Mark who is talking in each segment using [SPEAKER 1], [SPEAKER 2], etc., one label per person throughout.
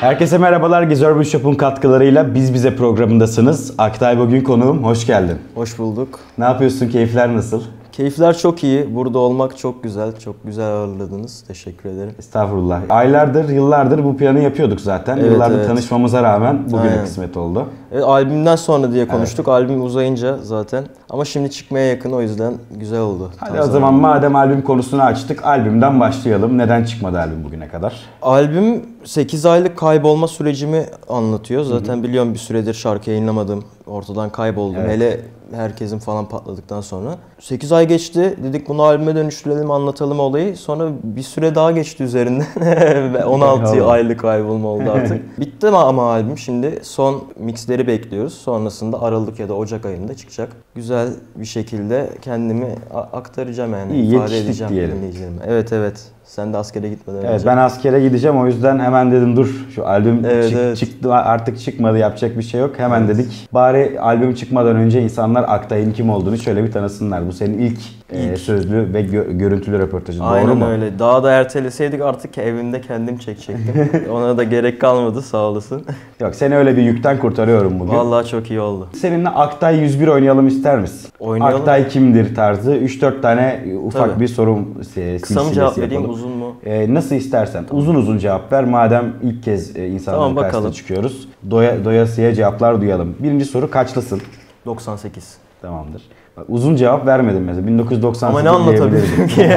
[SPEAKER 1] Herkese merhabalar. Gizurban Shop'un katkılarıyla Biz Bize programındasınız. Aktay bugün konuğum. Hoş geldin.
[SPEAKER 2] Hoş bulduk.
[SPEAKER 1] Ne yapıyorsun? Keyifler nasıl?
[SPEAKER 2] Keyifler çok iyi. Burada olmak çok güzel. Çok güzel ağırladınız. Teşekkür ederim.
[SPEAKER 1] Estağfurullah. Aylardır, yıllardır bu planı yapıyorduk zaten.
[SPEAKER 2] Evet,
[SPEAKER 1] Yıllardır
[SPEAKER 2] evet.
[SPEAKER 1] tanışmamıza rağmen bugüne
[SPEAKER 2] Aynen.
[SPEAKER 1] kısmet oldu.
[SPEAKER 2] Evet, albümden sonra diye konuştuk. Albüm uzayınca zaten. Ama şimdi çıkmaya yakın o yüzden güzel oldu.
[SPEAKER 1] Hadi
[SPEAKER 2] Tam
[SPEAKER 1] o zaman madem albüm konusunu açtık, albümden başlayalım. Neden çıkmadı albüm bugüne kadar?
[SPEAKER 2] Albüm 8 aylık kaybolma sürecimi anlatıyor. Zaten biliyorum bir süredir şarkı yayınlamadım. Ortadan kayboldum.
[SPEAKER 1] Evet.
[SPEAKER 2] Hele herkesin falan patladıktan sonra. 8 ay geçti. Dedik bunu albüme dönüştürelim, anlatalım olayı. Sonra bir süre daha geçti üzerinden. Ve 16
[SPEAKER 1] Eyvallah.
[SPEAKER 2] aylık kaybolma oldu artık. Bitti ama albüm şimdi son mixleri bekliyoruz. Sonrasında Aralık ya da Ocak ayında çıkacak. Güzel bir şekilde kendimi aktaracağım yani.
[SPEAKER 1] İyi,
[SPEAKER 2] ifade edeceğim
[SPEAKER 1] diyelim.
[SPEAKER 2] Evet evet. Sen de askere gitmeden
[SPEAKER 1] Evet
[SPEAKER 2] önce.
[SPEAKER 1] ben askere gideceğim o yüzden hemen dedim dur şu albüm
[SPEAKER 2] Evet,
[SPEAKER 1] çık-
[SPEAKER 2] evet.
[SPEAKER 1] çıktı artık çıkmadı yapacak bir şey yok. Hemen dedik bari albüm çıkmadan önce insanlar Aktay'ın kim olduğunu şöyle bir tanısınlar. Bu senin ilk, e,
[SPEAKER 2] İlk.
[SPEAKER 1] sözlü ve gö- görüntülü röportajın doğru
[SPEAKER 2] Aynen
[SPEAKER 1] mu?
[SPEAKER 2] öyle. Daha da erteleseydik artık evimde kendim çekecektim. Ona da gerek kalmadı sağ olasın.
[SPEAKER 1] Yok seni öyle bir yükten kurtarıyorum bugün.
[SPEAKER 2] Vallahi çok iyi oldu.
[SPEAKER 1] Seninle Aktay 101 oynayalım ister misin?
[SPEAKER 2] Oynayalım.
[SPEAKER 1] Aktay kimdir tarzı 3-4 tane ufak
[SPEAKER 2] Tabii.
[SPEAKER 1] bir sorum e,
[SPEAKER 2] Kısa mı cevap vereyim uzun?
[SPEAKER 1] E, nasıl istersen. Uzun uzun cevap ver. Madem ilk kez e, insanların
[SPEAKER 2] Tamam,
[SPEAKER 1] karşısına
[SPEAKER 2] bakalım.
[SPEAKER 1] çıkıyoruz. Doya, doyasıya cevaplar duyalım. Birinci soru kaçlısın?
[SPEAKER 2] 98.
[SPEAKER 1] Tamamdır. Bak, uzun cevap vermedim mesela. 1998
[SPEAKER 2] Ama ne anlatabilirim ki?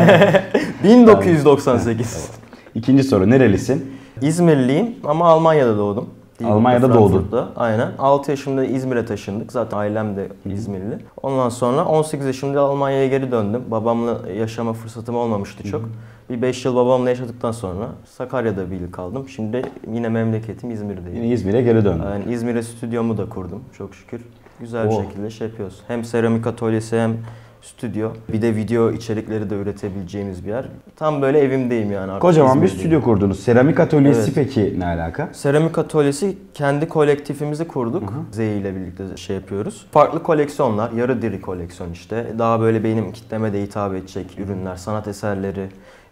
[SPEAKER 2] 1998.
[SPEAKER 1] İkinci soru nerelisin?
[SPEAKER 2] İzmirliyim ama Almanya'da doğdum. Dilburt'ta,
[SPEAKER 1] Almanya'da doğdun.
[SPEAKER 2] Aynen. 6 yaşımda İzmir'e taşındık. Zaten ailem de İzmirli. Ondan sonra 18 yaşımda Almanya'ya geri döndüm. Babamla yaşama fırsatım olmamıştı çok. Bir 5 yıl babamla yaşadıktan sonra Sakarya'da bir yıl kaldım. Şimdi yine memleketim İzmir'deyim.
[SPEAKER 1] Yine İzmir'e geri döndün.
[SPEAKER 2] Yani İzmir'e stüdyomu da kurdum çok şükür. Güzel bir
[SPEAKER 1] Oh.
[SPEAKER 2] şekilde şey yapıyoruz. Hem seramik atölyesi hem stüdyo. Bir de video içerikleri de üretebileceğimiz bir yer. Tam böyle evimdeyim yani artık.
[SPEAKER 1] Kocaman bir
[SPEAKER 2] İzmir'deyim.
[SPEAKER 1] stüdyo kurdunuz. Seramik atölyesi
[SPEAKER 2] Evet.
[SPEAKER 1] peki ne alaka?
[SPEAKER 2] Seramik atölyesi kendi kolektifimizi kurduk. Z ile birlikte şey yapıyoruz. Farklı koleksiyonlar, yarı diri koleksiyon işte. Daha böyle benim kitleme de hitap edecek ürünler, sanat eserleri,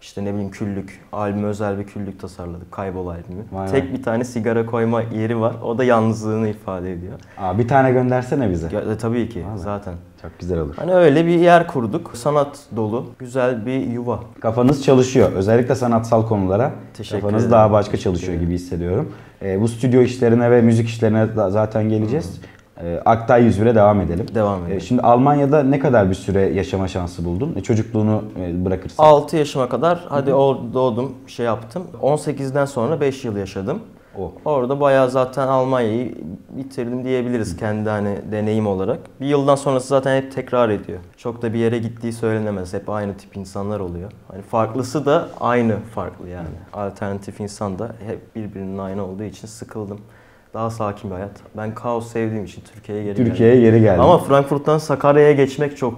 [SPEAKER 2] işte ne bileyim küllük, albüme özel bir küllük tasarladık. Kaybol albümü.
[SPEAKER 1] Vay
[SPEAKER 2] Tek
[SPEAKER 1] vay.
[SPEAKER 2] bir tane sigara koyma yeri var. O da yalnızlığını ifade ediyor.
[SPEAKER 1] Aa, bir tane göndersene bize.
[SPEAKER 2] Ya, e, tabii ki
[SPEAKER 1] Vallahi.
[SPEAKER 2] zaten.
[SPEAKER 1] Çok güzel olur.
[SPEAKER 2] Hani öyle bir yer kurduk. Sanat dolu, güzel bir yuva.
[SPEAKER 1] Kafanız çalışıyor. Özellikle sanatsal konulara
[SPEAKER 2] Teşekkür
[SPEAKER 1] kafanız
[SPEAKER 2] ederim.
[SPEAKER 1] daha başka çalışıyor gibi hissediyorum. Ee, bu stüdyo işlerine ve müzik işlerine zaten geleceğiz. Ee, Aktay 101'e devam edelim.
[SPEAKER 2] Devam
[SPEAKER 1] Ee,
[SPEAKER 2] edelim.
[SPEAKER 1] şimdi Almanya'da ne kadar bir süre yaşama şansı buldun? E, çocukluğunu e, bırakırsan.
[SPEAKER 2] 6 yaşıma kadar hadi orada doğdum, şey yaptım. 18'den sonra 5 yıl yaşadım.
[SPEAKER 1] O.
[SPEAKER 2] Orada bayağı zaten Almanya'yı bitirdim diyebiliriz kendi hani deneyim olarak. Bir yıldan sonrası zaten hep tekrar ediyor. Çok da bir yere gittiği söylenemez. Hep aynı tip insanlar oluyor. Hani farklısı da aynı farklı yani. Alternatif insan da hep birbirinin aynı olduğu için sıkıldım. Daha sakin bir hayat. Ben kaos sevdiğim için Türkiye'ye geri geldim.
[SPEAKER 1] Türkiye'ye geri geldin.
[SPEAKER 2] Ama Frankfurt'tan Sakarya'ya geçmek çok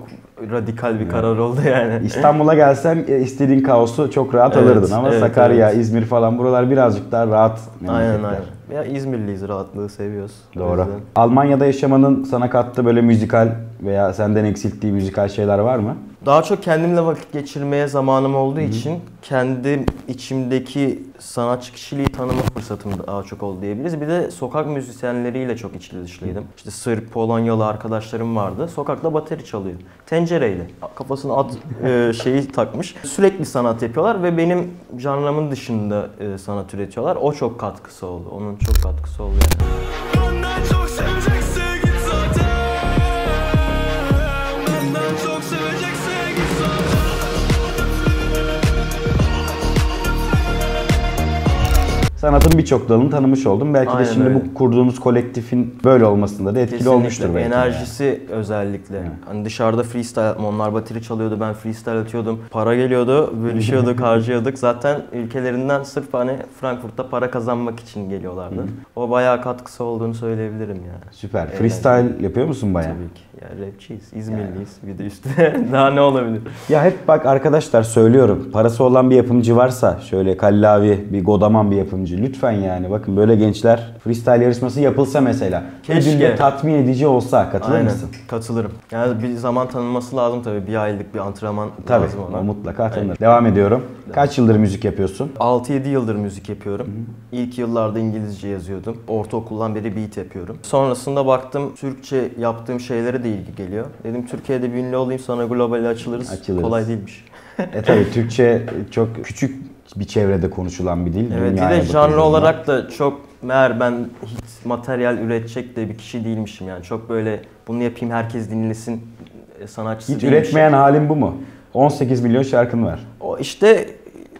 [SPEAKER 2] radikal bir karar oldu yani.
[SPEAKER 1] İstanbul'a gelsen e, istediğin kaosu çok rahat
[SPEAKER 2] Evet,
[SPEAKER 1] alırdın ama
[SPEAKER 2] evet,
[SPEAKER 1] Sakarya,
[SPEAKER 2] evet.
[SPEAKER 1] İzmir falan buralar birazcık daha rahat
[SPEAKER 2] Aynen aynen. Ya İzmirliyiz, rahatlığı seviyoruz.
[SPEAKER 1] Doğru. Almanya'da yaşamanın sana kattığı böyle müzikal veya senden eksilttiği müzikal şeyler var mı?
[SPEAKER 2] Daha çok kendimle vakit geçirmeye zamanım olduğu için kendi içimdeki sanatçı kişiliği tanıma fırsatım daha çok oldu diyebiliriz. Bir de sokak müzisyenleriyle çok içli dışlıydım. İşte Sırp, Polonyalı arkadaşlarım vardı. Sokakta bateri çalıyor. Tencereyle. Kafasına at e, şeyi takmış. Sürekli sanat yapıyorlar ve benim janrımın dışında e, sanat üretiyorlar. O çok katkısı oldu. Onun çok katkısı oldu yani.
[SPEAKER 1] Sanatın birçok dalını tanımış oldum. Belki de
[SPEAKER 2] Aynen
[SPEAKER 1] şimdi
[SPEAKER 2] öyle.
[SPEAKER 1] bu kurduğunuz kolektifin böyle olmasında da etkili olmuştur belki. de
[SPEAKER 2] Enerjisi özellikle. Hani dışarıda freestyle, onlar bateri çalıyordu, ben freestyle atıyordum. Para geliyordu, bölüşüyorduk, harcıyorduk. Zaten ülkelerinden sırf hani Frankfurt'ta para kazanmak için geliyorlardı. O bayağı katkısı olduğunu söyleyebilirim yani.
[SPEAKER 1] Süper.
[SPEAKER 2] Eğlenceli.
[SPEAKER 1] Freestyle yapıyor musun bayağı?
[SPEAKER 2] Tabii ki. Ya rapçiyiz, İzmirliyiz bir de üstüne. Daha ne olabilir?
[SPEAKER 1] Ya hep bak arkadaşlar söylüyorum. Parası olan bir yapımcı varsa şöyle kallavi bir godaman bir yapımcı. Lütfen yani bakın böyle gençler freestyle yarışması yapılsa mesela.
[SPEAKER 2] Keşke.
[SPEAKER 1] Tatmin edici olsa katılır
[SPEAKER 2] Aynen.
[SPEAKER 1] mısın?
[SPEAKER 2] Katılırım. Yani bir zaman tanınması lazım tabii. Bir aylık bir antrenman
[SPEAKER 1] Tabii
[SPEAKER 2] lazım ona.
[SPEAKER 1] mutlaka tanınır. Devam ediyorum. Kaç yıldır müzik yapıyorsun?
[SPEAKER 2] 6-7 yıldır müzik yapıyorum. İlk yıllarda İngilizce yazıyordum. Ortaokuldan beri beat yapıyorum. Sonrasında baktım Türkçe yaptığım şeylere de ilgi geliyor. Dedim Türkiye'de bir ünlü olayım sonra globale açılırız.
[SPEAKER 1] Açılırız.
[SPEAKER 2] Kolay değilmiş.
[SPEAKER 1] e tabii Türkçe çok küçük bir çevrede konuşulan bir dil.
[SPEAKER 2] Evet bir
[SPEAKER 1] Dünyaya
[SPEAKER 2] de janr
[SPEAKER 1] bakıldığında.
[SPEAKER 2] olarak da çok meğer ben hiç materyal üretecek de bir kişi değilmişim yani. Çok böyle bunu yapayım herkes dinlesin e, sanatçısı
[SPEAKER 1] Hiç
[SPEAKER 2] değilmişim.
[SPEAKER 1] üretmeyen halin bu mu? 18 milyon şarkın var.
[SPEAKER 2] O işte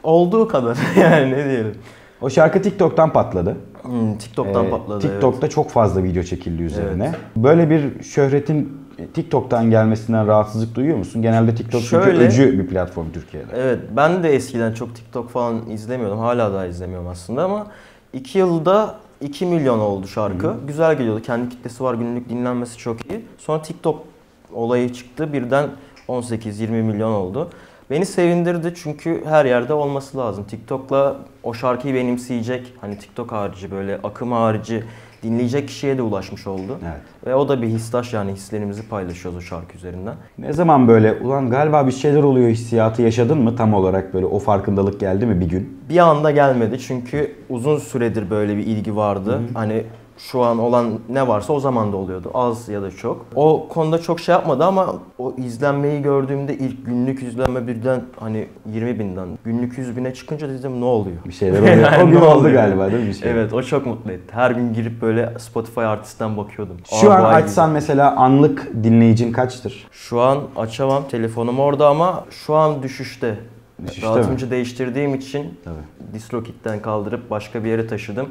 [SPEAKER 2] olduğu kadar yani ne diyelim.
[SPEAKER 1] O şarkı TikTok'tan patladı.
[SPEAKER 2] Hmm, TikTok'tan
[SPEAKER 1] Ee,
[SPEAKER 2] patladı
[SPEAKER 1] TikTok'ta çok fazla video çekildi üzerine. Böyle bir şöhretin TikTok'tan gelmesinden rahatsızlık duyuyor musun? Genelde TikTok çünkü
[SPEAKER 2] Şöyle-
[SPEAKER 1] öcü bir platform Türkiye'de.
[SPEAKER 2] evet. Evet ben de eskiden çok TikTok falan izlemiyordum. Hala da izlemiyorum aslında ama 2 yılda 2 milyon oldu şarkı. Güzel geliyordu. Kendi kitlesi var. Günlük dinlenmesi çok iyi. Sonra TikTok olayı çıktı. Birden 18-20 milyon oldu. Beni sevindirdi çünkü her yerde olması lazım. TikTok'la o şarkıyı benimseyecek, hani TikTok harici böyle akım harici dinleyecek kişiye de ulaşmış oldu.
[SPEAKER 1] Evet.
[SPEAKER 2] Ve o da bir histaş yani hislerimizi paylaşıyoruz o şarkı üzerinden.
[SPEAKER 1] Ne zaman böyle ulan galiba bir şeyler oluyor hissiyatı yaşadın mı tam olarak böyle o farkındalık geldi mi bir gün?
[SPEAKER 2] Bir anda gelmedi çünkü uzun süredir böyle bir ilgi vardı. Hani şu an olan ne varsa o zaman da oluyordu. Az ya da çok. O konuda çok şey yapmadı ama o izlenmeyi gördüğümde ilk günlük izlenme birden hani 20 binden günlük 100 bine çıkınca dedim ne oluyor?
[SPEAKER 1] Bir şeyler oluyor. o
[SPEAKER 2] Yani
[SPEAKER 1] gün
[SPEAKER 2] ne
[SPEAKER 1] oldu
[SPEAKER 2] oluyor?
[SPEAKER 1] galiba değil mi bir şey?
[SPEAKER 2] Evet o çok mutlu etti. Her gün girip böyle Spotify artistten bakıyordum.
[SPEAKER 1] Şu
[SPEAKER 2] Aa,
[SPEAKER 1] an açsan mesela anlık dinleyicin kaçtır?
[SPEAKER 2] Şu an açamam. Telefonum orada ama şu an düşüşte.
[SPEAKER 1] Düşüşte
[SPEAKER 2] Dağıtımcı değiştirdiğim için
[SPEAKER 1] Tabii.
[SPEAKER 2] DistroKid'den kaldırıp başka bir yere taşıdım.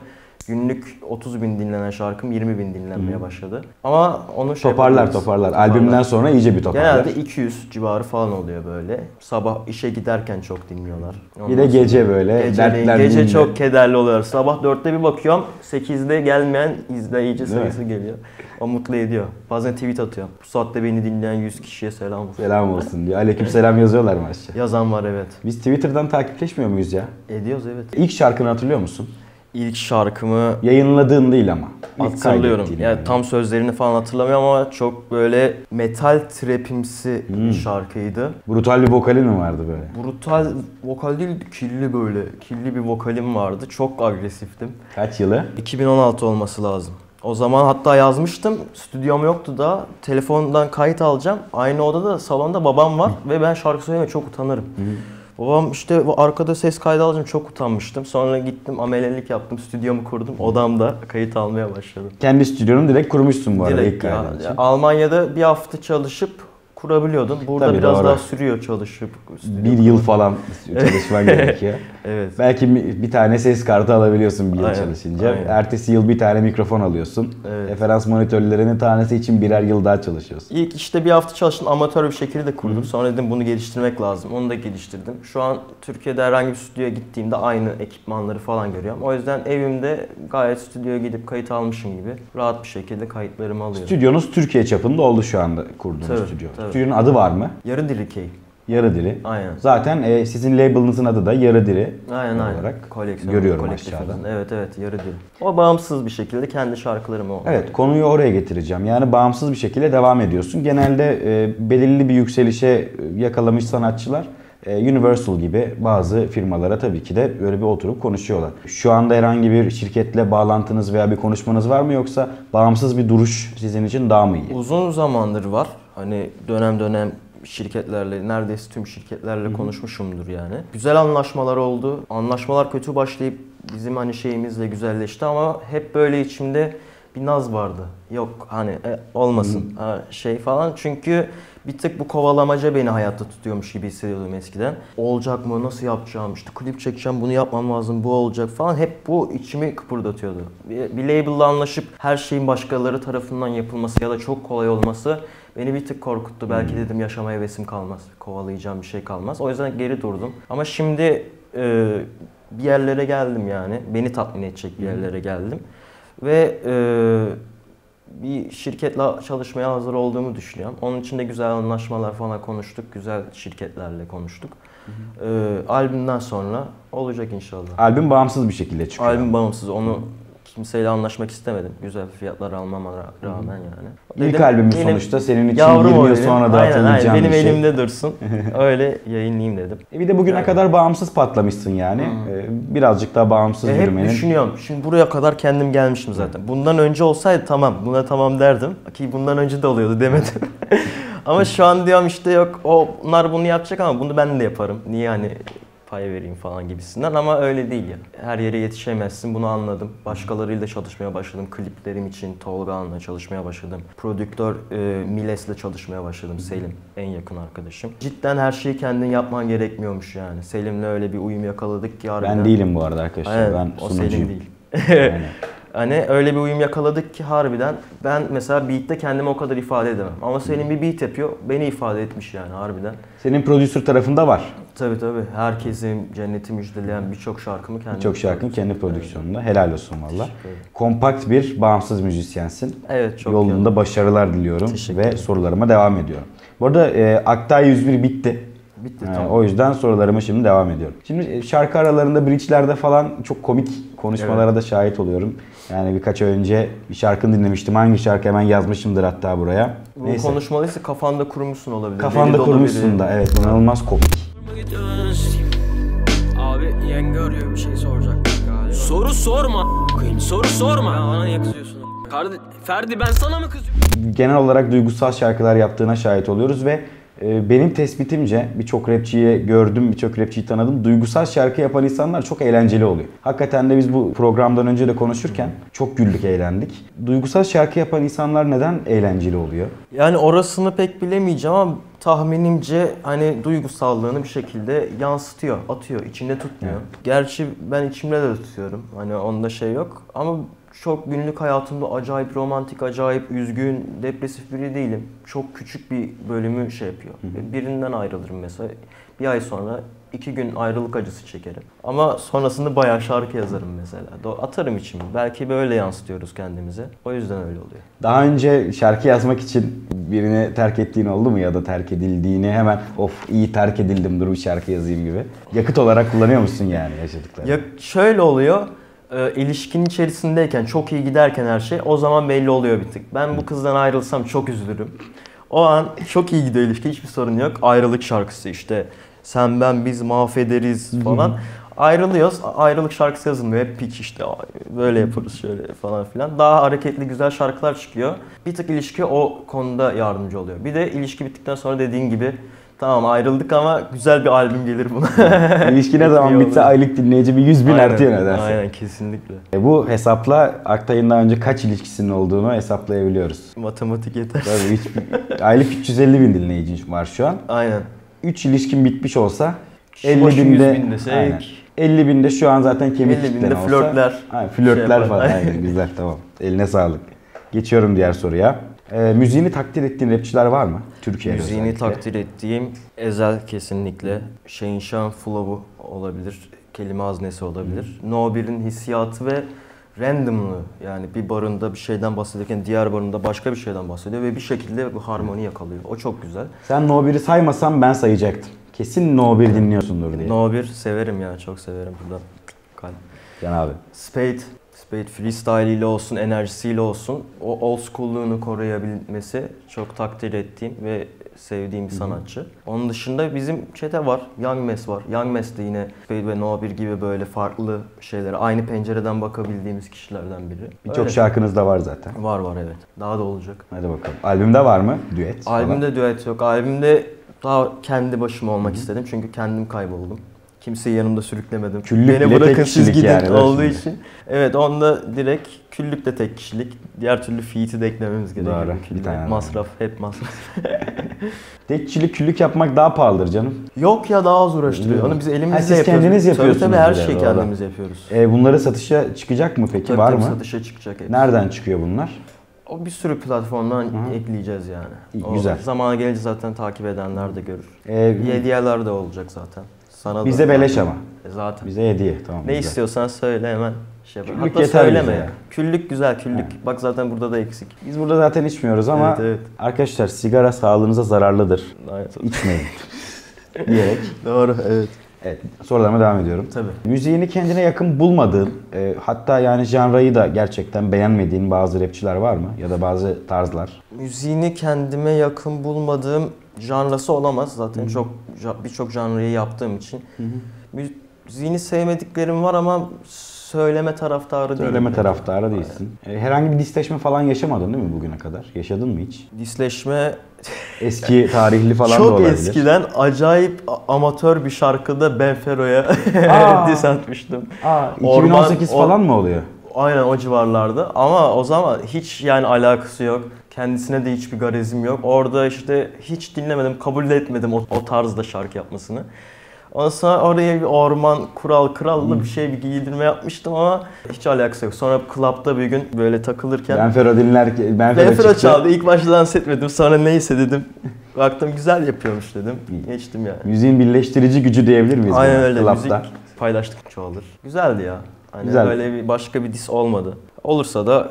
[SPEAKER 2] Günlük 30 bin dinlenen şarkım 20 bin dinlenmeye başladı. Ama onu şey
[SPEAKER 1] Toparlar toparlar. Albümden sonra iyice bir toparlar.
[SPEAKER 2] Genelde 200 civarı falan oluyor böyle. Sabah işe giderken çok dinliyorlar.
[SPEAKER 1] Bir
[SPEAKER 2] Ondan
[SPEAKER 1] de
[SPEAKER 2] sonra-
[SPEAKER 1] gece böyle dertler
[SPEAKER 2] gece
[SPEAKER 1] dinde.
[SPEAKER 2] çok kederli oluyor. Sabah 4'te bir bakıyorum 8'de gelmeyen izleyici sayısı geliyor. O mutlu ediyor. Bazen tweet atıyorum. Bu saatte beni dinleyen 100 kişiye selam olsun.
[SPEAKER 1] Selam olsun diyor. Aleyküm selam yazıyorlar aşağı?
[SPEAKER 2] Yazan var evet.
[SPEAKER 1] Biz Twitter'dan takipleşmiyor muyuz ya?
[SPEAKER 2] Ediyoruz evet.
[SPEAKER 1] İlk şarkını hatırlıyor musun?
[SPEAKER 2] İlk şarkımı
[SPEAKER 1] Yayınladığın değil ama. İlk
[SPEAKER 2] hatırlıyorum.
[SPEAKER 1] kaydettiğin
[SPEAKER 2] Yani tam sözlerini falan hatırlamıyorum ama çok böyle metal trapimsi
[SPEAKER 1] Hmm.
[SPEAKER 2] bir şarkıydı.
[SPEAKER 1] Brutal bir vokalin mi vardı böyle?
[SPEAKER 2] Brutal vokal değil, killi böyle. Killi bir vokalim vardı. Çok agresiftim.
[SPEAKER 1] Kaç yılı?
[SPEAKER 2] 2016 olması lazım. O zaman hatta yazmıştım. Stüdyom yoktu da. Telefondan kayıt alacağım. Aynı odada salonda babam var ve ben şarkı söylemeye çok utanırım. Babam işte bu arkada ses kaydı alacağım çok utanmıştım. Sonra gittim amelelik yaptım, stüdyomu kurdum. Odamda kayıt almaya başladım.
[SPEAKER 1] Kendi stüdyonu direkt kurmuşsun bu arada ilk
[SPEAKER 2] Direkt ya,
[SPEAKER 1] kaydın için.
[SPEAKER 2] ya Almanya'da bir hafta çalışıp kurabiliyordun. Burada
[SPEAKER 1] Tabii,
[SPEAKER 2] biraz
[SPEAKER 1] doğru.
[SPEAKER 2] daha sürüyor çalışıp.
[SPEAKER 1] Bir yıl falan çalışman gerekiyor.
[SPEAKER 2] Evet.
[SPEAKER 1] Belki bir tane ses kartı alabiliyorsun bir yıl
[SPEAKER 2] Aynen,
[SPEAKER 1] çalışınca.
[SPEAKER 2] aynen.
[SPEAKER 1] Ertesi yıl bir tane mikrofon alıyorsun.
[SPEAKER 2] Evet.
[SPEAKER 1] Referans monitörlerinin tanesi için birer yıl daha çalışıyorsun.
[SPEAKER 2] İlk işte bir hafta çalıştım amatör bir şekilde kurdum.
[SPEAKER 1] Hı.
[SPEAKER 2] Sonra dedim bunu geliştirmek lazım. Onu da geliştirdim. Şu an Türkiye'de herhangi bir stüdyoya gittiğimde aynı ekipmanları falan görüyorum. O yüzden evimde gayet stüdyoya gidip kayıt almışım gibi rahat bir şekilde kayıtlarımı alıyorum.
[SPEAKER 1] Stüdyonuz Türkiye çapında oldu şu anda kurduğunuz
[SPEAKER 2] Tabii,
[SPEAKER 1] stüdyo.
[SPEAKER 2] tabii.
[SPEAKER 1] Stüdyonun adı var mı?
[SPEAKER 2] Yarı diri key.
[SPEAKER 1] Yarı Diri.
[SPEAKER 2] Aynen.
[SPEAKER 1] Zaten e, sizin label'ınızın adı da Yarı Diri
[SPEAKER 2] Aynen aynen.
[SPEAKER 1] olarak
[SPEAKER 2] Koleksiyon,
[SPEAKER 1] görüyorum aşağıda.
[SPEAKER 2] Evet evet yarı diri. O bağımsız bir şekilde kendi şarkılarımı o.
[SPEAKER 1] Evet konuyu oraya getireceğim. Yani bağımsız bir şekilde devam ediyorsun. Genelde e, belirli bir yükselişe e, yakalamış sanatçılar e, Universal gibi bazı firmalara tabii ki de böyle bir oturup konuşuyorlar. Şu anda herhangi bir şirketle bağlantınız veya bir konuşmanız var mı yoksa bağımsız bir duruş sizin için daha mı iyi?
[SPEAKER 2] Uzun zamandır var. Hani dönem dönem şirketlerle, neredeyse tüm şirketlerle konuşmuşumdur yani. Güzel anlaşmalar oldu. Anlaşmalar kötü başlayıp bizim hani şeyimizle güzelleşti ama hep böyle içimde bir naz vardı. Yok hani e, olmasın ha, şey falan. Çünkü bir tık bu kovalamaca beni hayatta tutuyormuş gibi hissediyordum eskiden. Olacak mı? Nasıl yapacağım? İşte klip çekeceğim, bunu yapmam lazım, bu olacak falan. Hep bu içimi kıpırdatıyordu. Bir, bir label'la anlaşıp her şeyin başkaları tarafından yapılması ya da çok kolay olması beni bir tık korkuttu. Belki dedim yaşama hevesim kalmaz. Kovalayacağım bir şey kalmaz. O yüzden geri durdum. Ama şimdi e, bir yerlere geldim yani. Beni tatmin edecek bir yerlere geldim. Ve e, bir şirketle çalışmaya hazır olduğumu düşünüyorum. Onun için de güzel anlaşmalar falan konuştuk. Güzel şirketlerle konuştuk. Ee, albümden sonra olacak inşallah.
[SPEAKER 1] Albüm bağımsız bir şekilde çıkıyor.
[SPEAKER 2] Albüm bağımsız onu kimseyle anlaşmak istemedim. Güzel fiyatlar almama ra- rağmen yani.
[SPEAKER 1] İlk
[SPEAKER 2] Dedim,
[SPEAKER 1] albümün
[SPEAKER 2] benim
[SPEAKER 1] sonuçta senin için
[SPEAKER 2] yavrum
[SPEAKER 1] 20
[SPEAKER 2] o
[SPEAKER 1] yıl sonra da
[SPEAKER 2] Aynen, aynen. Benim
[SPEAKER 1] şey.
[SPEAKER 2] elimde dursun. Öyle yayınlayayım dedim.
[SPEAKER 1] E bir de bugüne kadar bağımsız patlamışsın yani. E, Birazcık daha bağımsız
[SPEAKER 2] E, hep
[SPEAKER 1] yürümenin.
[SPEAKER 2] düşünüyorum. Şimdi buraya kadar kendim gelmişim zaten. Bundan önce olsaydı tamam, buna tamam derdim. Ki bundan önce de oluyordu demedim. ama şu an diyorum işte yok onlar bunu yapacak ama bunu ben de yaparım. Niye hani pay vereyim falan gibisinden ama öyle değil ya. Her yere yetişemezsin bunu anladım. Başkalarıyla çalışmaya başladım. Kliplerim için Tolga'nla çalışmaya başladım. Prodüktör e, Miles'le çalışmaya başladım. Selim en yakın arkadaşım. Cidden her şeyi kendin yapman gerekmiyormuş yani. Selim'le öyle bir uyum yakaladık ki harbiden.
[SPEAKER 1] Ben değilim bu arada arkadaşlar.
[SPEAKER 2] Aynen,
[SPEAKER 1] ben
[SPEAKER 2] o
[SPEAKER 1] sunucuyum.
[SPEAKER 2] Selim değil.
[SPEAKER 1] Aynen.
[SPEAKER 2] Hani öyle bir uyum yakaladık ki harbiden ben mesela beat'te kendimi o kadar ifade edemem. Ama Selim bir beat yapıyor, beni ifade etmiş yani harbiden.
[SPEAKER 1] Senin prodüser tarafında var.
[SPEAKER 2] Tabii tabii herkesin cenneti müjdeleyen birçok şarkımı kendim
[SPEAKER 1] Birçok şarkın kendi prodüksiyonunda. Helal olsun valla. Kompakt bir bağımsız müzisyensin.
[SPEAKER 2] Evet çok
[SPEAKER 1] Yolunda başarılar diliyorum
[SPEAKER 2] Teşekkür
[SPEAKER 1] ve sorularıma devam ediyorum. Bu arada e, Aktay 101 bitti.
[SPEAKER 2] Bitti
[SPEAKER 1] Ee,
[SPEAKER 2] tamam.
[SPEAKER 1] O yüzden sorularıma şimdi devam ediyorum. Şimdi e, şarkı aralarında, bridge'lerde falan çok komik konuşmalara da şahit oluyorum. Yani birkaç ay önce bir şarkını dinlemiştim. Hangi şarkı hemen yazmışımdır hatta buraya.
[SPEAKER 2] Bu
[SPEAKER 1] Neyse.
[SPEAKER 2] konuşmalıysa kafanda kurmuşsun olabilir.
[SPEAKER 1] Kafanda kurmuşsun da evet inanılmaz komik.
[SPEAKER 3] Abi yenge arıyor bir şey soracak galiba. Soru sorma soru sorma. Ya bana niye kızıyorsun? Kardeş, Ferdi ben sana mı kızıyorum?
[SPEAKER 1] genel olarak duygusal şarkılar yaptığına şahit oluyoruz ve benim tespitimce birçok rapçiyi gördüm, birçok rapçiyi tanıdım. Duygusal şarkı yapan insanlar çok eğlenceli oluyor. Hakikaten de biz bu programdan önce de konuşurken çok güldük, eğlendik. Duygusal şarkı yapan insanlar neden eğlenceli oluyor?
[SPEAKER 2] Yani orasını pek bilemeyeceğim ama tahminimce hani duygusallığını bir şekilde yansıtıyor, atıyor, içinde tutmuyor. Gerçi ben içimde de tutuyorum. Hani onda şey yok ama çok günlük hayatımda acayip romantik, acayip üzgün, depresif biri değilim. Çok küçük bir bölümü şey yapıyor. Birinden ayrılırım mesela. Bir ay sonra iki gün ayrılık acısı çekerim. Ama sonrasında bayağı şarkı yazarım mesela. Atarım içimi. Belki böyle yansıtıyoruz kendimize. O yüzden öyle oluyor.
[SPEAKER 1] Daha önce şarkı yazmak için birini terk ettiğin oldu mu ya da terk edildiğini hemen of iyi terk edildim dur bir şarkı yazayım gibi. Yakıt olarak kullanıyor musun yani yaşadıklarını?
[SPEAKER 2] Ya şöyle oluyor. E, ilişkinin içerisindeyken çok iyi giderken her şey o zaman belli oluyor bir tık. Ben bu kızdan ayrılsam çok üzülürüm. O an çok iyi gidiyor ilişki hiçbir sorun yok. Ayrılık şarkısı işte sen ben biz mahvederiz falan. Ayrılıyoruz. Ayrılık şarkısı yazılmıyor. Hep piç işte. Böyle yaparız şöyle falan filan. Daha hareketli güzel şarkılar çıkıyor. Bir tık ilişki o konuda yardımcı oluyor. Bir de ilişki bittikten sonra dediğin gibi tamam ayrıldık ama güzel bir albüm gelir buna.
[SPEAKER 1] İlişki ne zaman bitse aylık dinleyici bir 100 bin
[SPEAKER 2] Aynen,
[SPEAKER 1] artıyor nedense.
[SPEAKER 2] Aynen kesinlikle.
[SPEAKER 1] E bu hesapla Aktay'ın daha önce kaç ilişkisinin olduğunu hesaplayabiliyoruz.
[SPEAKER 2] Matematik yeter.
[SPEAKER 1] Tabii hiç, aylık 350 bin dinleyicin var şu an.
[SPEAKER 2] Aynen.
[SPEAKER 1] 3 ilişkin bitmiş olsa
[SPEAKER 2] Kişi
[SPEAKER 1] 50
[SPEAKER 2] başı 100
[SPEAKER 1] binde,
[SPEAKER 2] bin desek.
[SPEAKER 1] aynen. 50 binde şu an zaten kemik
[SPEAKER 2] 50 binde
[SPEAKER 1] olsa.
[SPEAKER 2] flörtler
[SPEAKER 1] Aynen, flörtler
[SPEAKER 2] şey
[SPEAKER 1] falan. Aynen, güzel tamam. Eline sağlık. Geçiyorum diğer soruya. E, müziğini takdir ettiğin rapçiler var mı? Türkiye'de
[SPEAKER 2] Müziğini
[SPEAKER 1] özellikle.
[SPEAKER 2] takdir ettiğim Ezel kesinlikle. Şehinşan Flow'u olabilir. Kelime haznesi olabilir. No 1'in hissiyatı ve randomlığı. Yani bir barında bir şeyden bahsederken diğer barında başka bir şeyden bahsediyor ve bir şekilde bu harmoni yakalıyor. O çok güzel.
[SPEAKER 1] Sen No 1'i saymasam ben sayacaktım. Kesin No 1 dinliyorsundur diye.
[SPEAKER 2] No 1 severim ya çok severim burada. Kalp.
[SPEAKER 1] Can abi.
[SPEAKER 2] Spade, Spade freestyle ile olsun, enerjisiyle olsun o old school'luğunu koruyabilmesi çok takdir ettiğim ve sevdiğim bir sanatçı. Onun dışında bizim çete var, Young Mess var. Young Mess de yine Spade ve No 1 gibi böyle farklı şeylere, aynı pencereden bakabildiğimiz kişilerden biri.
[SPEAKER 1] Birçok
[SPEAKER 2] Öyle.
[SPEAKER 1] şarkınız da var zaten.
[SPEAKER 2] Var var evet. Daha da olacak.
[SPEAKER 1] Hadi bakalım. Albümde var mı? Düet falan.
[SPEAKER 2] Albümde düet yok. Albümde daha kendi başıma olmak istedim çünkü kendim kayboldum. Kimseyi yanımda sürüklemedim.
[SPEAKER 1] Küllük
[SPEAKER 2] Beni bırakın
[SPEAKER 1] tek
[SPEAKER 2] siz
[SPEAKER 1] kişilik
[SPEAKER 2] gidin
[SPEAKER 1] yani,
[SPEAKER 2] olduğu
[SPEAKER 1] şimdi?
[SPEAKER 2] için. Evet onda direkt küllük de tek kişilik. Diğer türlü feat'i de eklememiz gerekiyor.
[SPEAKER 1] Doğru, bir tane.
[SPEAKER 2] Masraf, hep masraf.
[SPEAKER 1] Tek kişilik küllük yapmak daha pahalıdır canım.
[SPEAKER 2] Yok ya daha az uğraştırıyor. Onu biz
[SPEAKER 1] Ha,
[SPEAKER 2] elimizle
[SPEAKER 1] siz
[SPEAKER 2] yapıyoruz.
[SPEAKER 1] kendiniz yapıyorsunuz
[SPEAKER 2] tabii her şeyi
[SPEAKER 1] doğru.
[SPEAKER 2] kendimiz yapıyoruz.
[SPEAKER 1] E, bunları satışa çıkacak mı peki?
[SPEAKER 2] Tabii
[SPEAKER 1] var
[SPEAKER 2] tabii
[SPEAKER 1] mı?
[SPEAKER 2] satışa çıkacak hepsi.
[SPEAKER 1] Nereden çıkıyor bunlar?
[SPEAKER 2] O bir sürü platformdan
[SPEAKER 1] Hı.
[SPEAKER 2] ekleyeceğiz yani. O
[SPEAKER 1] güzel.
[SPEAKER 2] Zamanı gelince zaten takip edenler de görür.
[SPEAKER 1] E,
[SPEAKER 2] Hediyeler de olacak zaten. Sana da.
[SPEAKER 1] bize beleş ama.
[SPEAKER 2] E Zaten.
[SPEAKER 1] Bize hediye. Tamam.
[SPEAKER 2] Ne
[SPEAKER 1] güzel.
[SPEAKER 2] istiyorsan söyle hemen şey yapalım.
[SPEAKER 1] Küllük
[SPEAKER 2] Hatta
[SPEAKER 1] yeter
[SPEAKER 2] söyleme ya. Küllük güzel küllük. Bak zaten burada da eksik.
[SPEAKER 1] Biz burada zaten içmiyoruz ama
[SPEAKER 2] Evet, evet.
[SPEAKER 1] arkadaşlar sigara sağlığınıza zararlıdır.
[SPEAKER 2] Aynen.
[SPEAKER 1] İçmeyin. diyerek.
[SPEAKER 2] Doğru evet.
[SPEAKER 1] Evet, sorularıma devam ediyorum.
[SPEAKER 2] Tabii.
[SPEAKER 1] Müziğini kendine yakın bulmadığın, e, hatta yani janrayı da gerçekten beğenmediğin bazı rapçiler var mı? Ya da bazı tarzlar?
[SPEAKER 2] Müziğini kendime yakın bulmadığım janrası olamaz. Zaten çok ja- birçok janrayı yaptığım için. Müziğini sevmediklerim var ama söyleme taraftarı değilim.
[SPEAKER 1] Söyleme taraftarı değilsin. E, herhangi bir disleşme falan yaşamadın değil mi bugüne kadar? Yaşadın mı hiç?
[SPEAKER 2] Disleşme
[SPEAKER 1] Eski tarihli falan da
[SPEAKER 2] çok
[SPEAKER 1] olabilir.
[SPEAKER 2] eskiden acayip amatör bir şarkıda Ben Fero'ya
[SPEAKER 1] Aa.
[SPEAKER 2] diss atmıştım.
[SPEAKER 1] Aa,
[SPEAKER 2] Orman-
[SPEAKER 1] 2018
[SPEAKER 2] o-
[SPEAKER 1] falan mı oluyor?
[SPEAKER 2] Aynen o civarlarda ama o zaman hiç yani alakası yok. Kendisine de hiçbir garezim yok. Orada işte hiç dinlemedim, kabul de etmedim o, o tarzda şarkı yapmasını. Ondan sonra oraya bir orman, kural, krallı bir şey bir giydirme yapmıştım ama hiç alakası yok. Sonra klapta bir gün böyle takılırken
[SPEAKER 1] Ben Fero dinler Ben
[SPEAKER 2] Ben
[SPEAKER 1] Fero
[SPEAKER 2] Fero
[SPEAKER 1] çıktı.
[SPEAKER 2] çaldı. İlk başta dans etmedim. Sonra neyse dedim. Baktım güzel yapıyormuş dedim. Geçtim yani.
[SPEAKER 1] Müziğin birleştirici gücü diyebilir miyiz?
[SPEAKER 2] Aynen öyle.
[SPEAKER 1] Club'da.
[SPEAKER 2] Müzik paylaştık çoğalır. Güzeldi ya. Hani
[SPEAKER 1] Güzel.
[SPEAKER 2] böyle bir başka bir dis olmadı. Olursa da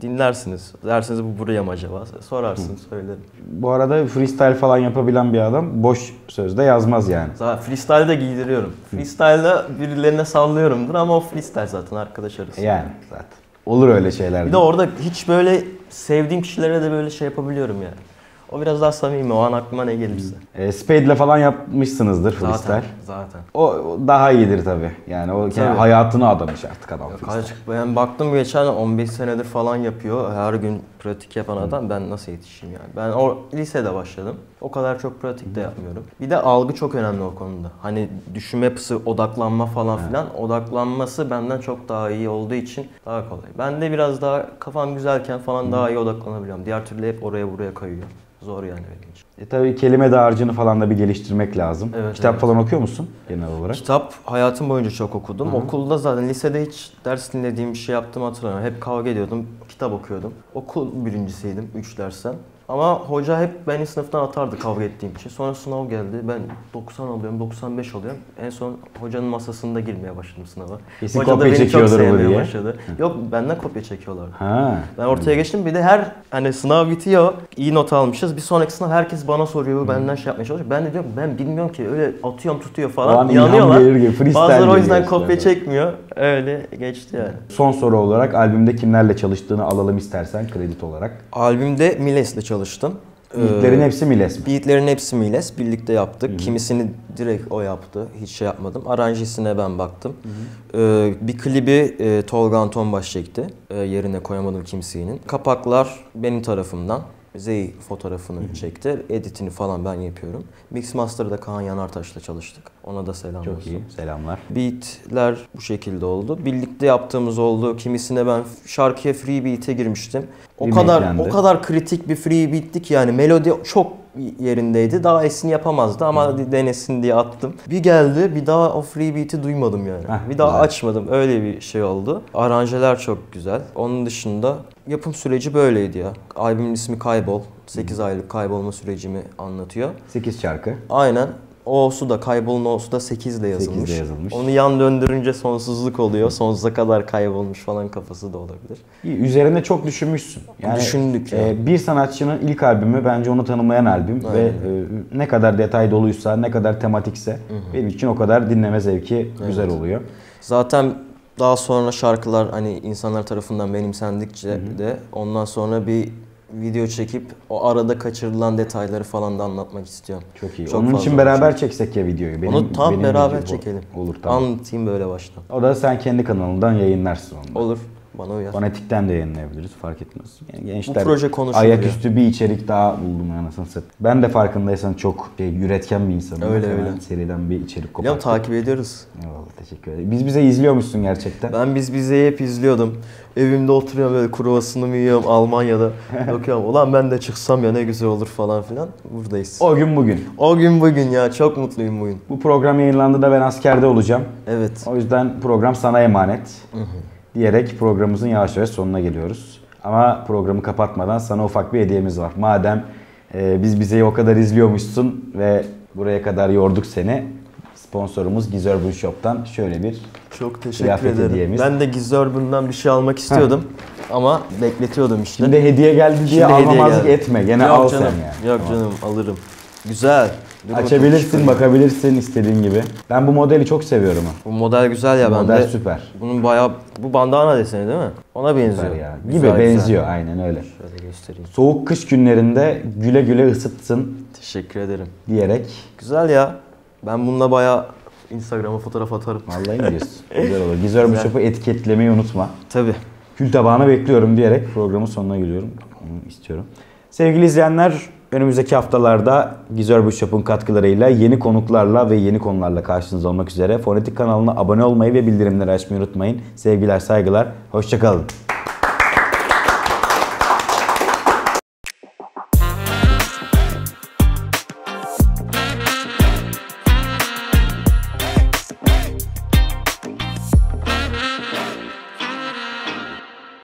[SPEAKER 2] dinlersiniz. Dersiniz bu buraya mı acaba? Sorarsın söylerim.
[SPEAKER 1] Bu arada freestyle falan yapabilen bir adam boş sözde yazmaz yani.
[SPEAKER 2] Zaten freestyle de giydiriyorum. Freestyle'da birilerine sallıyorumdur ama o freestyle zaten arkadaş arası.
[SPEAKER 1] Yani zaten. Olur öyle şeyler.
[SPEAKER 2] Bir de orada hiç böyle sevdiğim kişilere de böyle şey yapabiliyorum yani. O biraz daha samimi. O an aklıma ne gelirse.
[SPEAKER 1] E, Spade'le falan yapmışsınızdır freestyle.
[SPEAKER 2] Zaten. Zaten.
[SPEAKER 1] O, o daha iyidir tabii. Yani o kendi
[SPEAKER 2] Tabii.
[SPEAKER 1] hayatını adamış artık adam. freestyle.
[SPEAKER 2] Kaç, ben baktım geçen 15 senedir falan yapıyor. Her gün pratik yapan adam ben nasıl yetişeyim yani. Ben o lisede başladım. O kadar çok pratik de yapmıyorum. Bir de algı çok önemli o konuda. Hani düşünme yapısı, odaklanma falan filan. Odaklanması benden çok daha iyi olduğu için daha kolay. Ben de biraz daha kafam güzelken falan daha iyi odaklanabiliyorum. Diğer türlü hep oraya buraya kayıyor. Zor yani benim için.
[SPEAKER 1] E tabii kelime dağarcığını falan da bir geliştirmek lazım.
[SPEAKER 2] Evet,
[SPEAKER 1] Kitap
[SPEAKER 2] evet.
[SPEAKER 1] falan okuyor musun genel olarak?
[SPEAKER 2] Kitap hayatım boyunca çok okudum. Okulda zaten lisede hiç ders dinlediğim bir şey yaptığımı hatırlamıyorum. Hep kavga ediyordum, kitap okuyordum. Okul birincisiydim 3 dersten. Ama hoca hep beni sınıftan atardı kavga ettiğim için. Sonra sınav geldi. Ben 90 alıyorum, 95 alıyorum. En son hocanın masasında girmeye başladım sınava.
[SPEAKER 1] Kesin
[SPEAKER 2] Hoca da
[SPEAKER 1] kopya
[SPEAKER 2] beni çok
[SPEAKER 1] çekiyordur bu
[SPEAKER 2] sevmeye
[SPEAKER 1] diye.
[SPEAKER 2] başladı. Yok benden kopya çekiyorlardı.
[SPEAKER 1] Ha.
[SPEAKER 2] Ben ortaya geçtim bir de her hani sınav bitiyor. iyi not almışız. Bir sonraki sınav herkes bana soruyor. Benden şey yapmaya çalışıyor. Ben de diyorum ben bilmiyorum ki öyle atıyorum tutuyor
[SPEAKER 1] O an
[SPEAKER 2] falan.
[SPEAKER 1] ilham
[SPEAKER 2] Yanıyorlar.
[SPEAKER 1] gelir gibi, freestyle
[SPEAKER 2] Bazıları o
[SPEAKER 1] gibi
[SPEAKER 2] yüzden kopya
[SPEAKER 1] zaten.
[SPEAKER 2] çekmiyor. Öyle geçti yani.
[SPEAKER 1] Son soru olarak albümde kimlerle çalıştığını alalım istersen kredi olarak.
[SPEAKER 2] Albümde Miles'le çalıştım.
[SPEAKER 1] Beatlerin
[SPEAKER 2] Ee,
[SPEAKER 1] hepsi Miles mi?
[SPEAKER 2] Beatlerin hepsi Miles. Birlikte yaptık. Kimisini direkt o yaptı. Hiç şey yapmadım. Aranjesine ben baktım. Ee, bir klibi e, Tolga Antonbaş çekti. Ee, yerine koyamadım kimsenin. Kapaklar benim tarafımdan. Zey fotoğrafını çekti. Editini falan ben yapıyorum. Mix Master'da Kaan Yanartaş'la çalıştık. Ona da selam
[SPEAKER 1] Çok
[SPEAKER 2] olsun.
[SPEAKER 1] iyi. Selamlar.
[SPEAKER 2] Beatler bu şekilde oldu. Birlikte yaptığımız oldu. Kimisine ben şarkıya free beat'e girmiştim. O kadar
[SPEAKER 1] Remake'lendi.
[SPEAKER 2] o kadar kritik bir free beat'ti ki yani melodi çok yerindeydi. Daha esini yapamazdı ama hadi denesin diye attım. Bir geldi bir daha o free beat'i duymadım yani.
[SPEAKER 1] Heh,
[SPEAKER 2] bir daha
[SPEAKER 1] güzel.
[SPEAKER 2] açmadım. Öyle bir şey oldu. Aranjeler çok güzel. Onun dışında yapım süreci böyleydi ya. Albümün ismi Kaybol. 8 aylık kaybolma sürecimi anlatıyor.
[SPEAKER 1] 8 şarkı.
[SPEAKER 2] Aynen. O'su da kaybolun O'su da 8 ile yazılmış.
[SPEAKER 1] 8'le yazılmış.
[SPEAKER 2] Onu yan döndürünce sonsuzluk oluyor. Sonsuza kadar kaybolmuş falan kafası da olabilir.
[SPEAKER 1] İyi, Üzerine çok düşünmüşsün.
[SPEAKER 2] Düşündük ya.
[SPEAKER 1] e, bir sanatçının ilk albümü bence onu tanımlayan albüm ve e, ne kadar detay doluysa, ne kadar tematikse benim için o kadar dinleme zevki güzel oluyor.
[SPEAKER 2] Zaten daha sonra şarkılar hani insanlar tarafından benimsendikçe de ondan sonra bir video çekip o arada kaçırılan detayları falan da anlatmak istiyorum.
[SPEAKER 1] Çok iyi.
[SPEAKER 2] Çok
[SPEAKER 1] Onun için beraber çeksek ya videoyu. Benim,
[SPEAKER 2] Onu tam
[SPEAKER 1] benim
[SPEAKER 2] beraber çekelim.
[SPEAKER 1] Olur tamam.
[SPEAKER 2] Anlatayım böyle baştan.
[SPEAKER 1] O da sen kendi kanalından yayınlarsın onu.
[SPEAKER 2] Olur. Bana uyar.
[SPEAKER 1] Fanatikten de yayınlayabiliriz fark etmez. Yani gençler
[SPEAKER 2] proje konuşuluyor.
[SPEAKER 1] ayaküstü bir içerik daha buldum anasını satayım. Ben de farkındaysan çok şey, üretken bir insanım.
[SPEAKER 2] Öyle,
[SPEAKER 1] Hemen
[SPEAKER 2] öyle.
[SPEAKER 1] Seriden bir içerik koparttık.
[SPEAKER 2] takip ediyoruz.
[SPEAKER 1] Eyvallah teşekkür ederim. Biz bize izliyormuşsun gerçekten.
[SPEAKER 2] Ben biz bize hep izliyordum. Evimde oturuyorum böyle kruvasını mı yiyorum Almanya'da. Bakıyorum ulan ben de çıksam ya ne güzel olur falan filan. Buradayız. O,
[SPEAKER 1] O gün bugün.
[SPEAKER 2] gün bugün ya çok mutluyum bugün.
[SPEAKER 1] Bu program yayınlandığında ben askerde olacağım.
[SPEAKER 2] Evet.
[SPEAKER 1] O yüzden program sana emanet. Diyerek programımızın yavaş yavaş sonuna geliyoruz. Ama programı kapatmadan sana ufak bir hediyemiz var. Madem e, biz bizeyi o kadar izliyormuşsun ve buraya kadar yorduk seni. Sponsorumuz Gizurban Shop'tan şöyle bir
[SPEAKER 2] Çok teşekkür ederim.
[SPEAKER 1] hediyemiz.
[SPEAKER 2] Ben de Gizurban'dan bir şey almak istiyordum. Ama bekletiyordum işte.
[SPEAKER 1] Şimdi hediye geldi diye
[SPEAKER 2] Şimdi
[SPEAKER 1] almamazlık
[SPEAKER 2] geldi.
[SPEAKER 1] etme. Gene
[SPEAKER 2] Yok
[SPEAKER 1] al
[SPEAKER 2] canım.
[SPEAKER 1] sen yani.
[SPEAKER 2] Yok canım alırım. Güzel. Durumu çok
[SPEAKER 1] Açabilirsin, bakabilirsin istediğin gibi. Ben bu modeli çok seviyorum ha.
[SPEAKER 2] Bu model güzel ya
[SPEAKER 1] Model
[SPEAKER 2] bende.
[SPEAKER 1] süper.
[SPEAKER 2] Bunun bayağı bu bandana deseni değil mi? Ona benziyor.
[SPEAKER 1] Süper ya. Gibi
[SPEAKER 2] Güzel, güzel.
[SPEAKER 1] benziyor aynen öyle.
[SPEAKER 2] Şöyle göstereyim.
[SPEAKER 1] Soğuk kış günlerinde güle güle ısıtsın
[SPEAKER 2] Teşekkür ederim.
[SPEAKER 1] diyerek
[SPEAKER 2] Güzel ya. Ben bununla bayağı Instagram'a fotoğraf atarım.
[SPEAKER 1] vallahi mi diyorsun? Güzel olur. Gizör Bishop'u etiketlemeyi unutma.
[SPEAKER 2] Tabii.
[SPEAKER 1] Kül tabağını bekliyorum diyerek programın sonuna geliyorum. Onu istiyorum. Sevgili izleyenler, önümüzdeki haftalarda Gizör Bishop'un katkılarıyla yeni konuklarla ve yeni konularla karşınızda olmak üzere. Fonetik kanalına abone olmayı ve bildirimleri açmayı unutmayın. Sevgiler, saygılar, hoşçakalın.